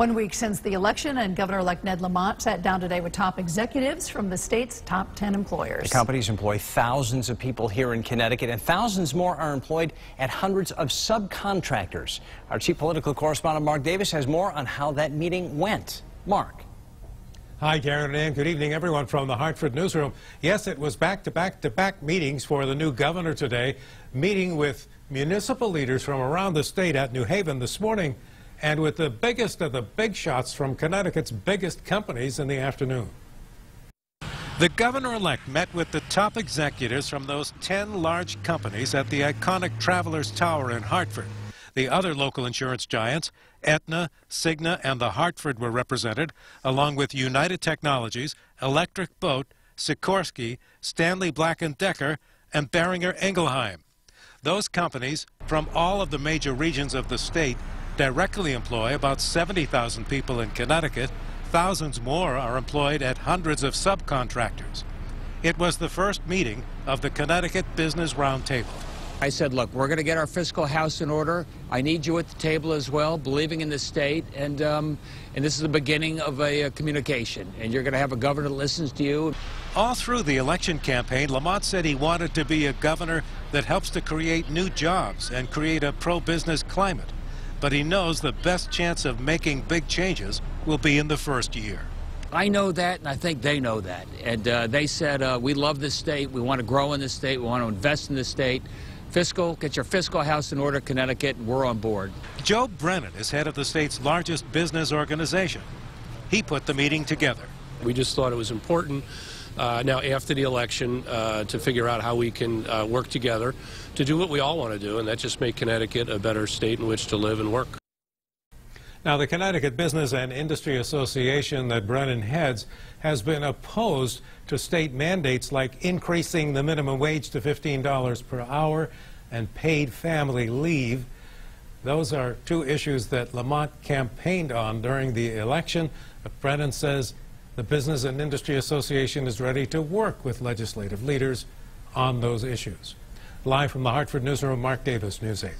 One week since the election, and Governor-elect Ned Lamont sat down today with top executives from the state's top 10 employers. The companies employ thousands of people here in Connecticut, and thousands more are employed at hundreds of subcontractors. Our chief political correspondent, Mark Davis, has more on how that meeting went. Mark. Hi, Karen and good evening, everyone from the Hartford newsroom. Yes, it was back-to-back-to-back meetings for the new governor today, meeting with municipal leaders from around the state at New Haven this morning and with the biggest of the big shots from Connecticut's biggest companies in the afternoon. The governor-elect met with the top executives from those 10 large companies at the iconic Travelers Tower in Hartford. The other local insurance giants, Aetna, Cigna, and the Hartford were represented, along with United Technologies, Electric Boat, Sikorsky, Stanley Black & Decker, and Boehringer Ingelheim. Those companies, from all of the major regions of the state, directly employ about 70,000 people in Connecticut. Thousands more are employed at hundreds of subcontractors. It was the first meeting of the Connecticut Business Roundtable. I said, look, we're going to get our fiscal house in order. I need you at the table as well, believing in the state. And, um, and this is the beginning of a, a communication. And you're going to have a governor that listens to you. All through the election campaign, Lamont said he wanted to be a governor that helps to create new jobs and create a pro-business climate but he knows the best chance of making big changes will be in the first year. I know that, and I think they know that. And uh, they said, uh, we love this state, we want to grow in this state, we want to invest in this state. Fiscal, get your fiscal house in order, Connecticut, and we're on board. Joe Brennan is head of the state's largest business organization. He put the meeting together. We just thought it was important uh, now after the election uh, to figure out how we can uh, work together to do what we all want to do, and that just make Connecticut a better state in which to live and work. Now, the Connecticut Business and Industry Association that Brennan heads has been opposed to state mandates like increasing the minimum wage to $15 per hour and paid family leave. Those are two issues that Lamont campaigned on during the election, but Brennan says the Business and Industry Association is ready to work with legislative leaders on those issues. Live from the Hartford Newsroom, Mark Davis, News 8.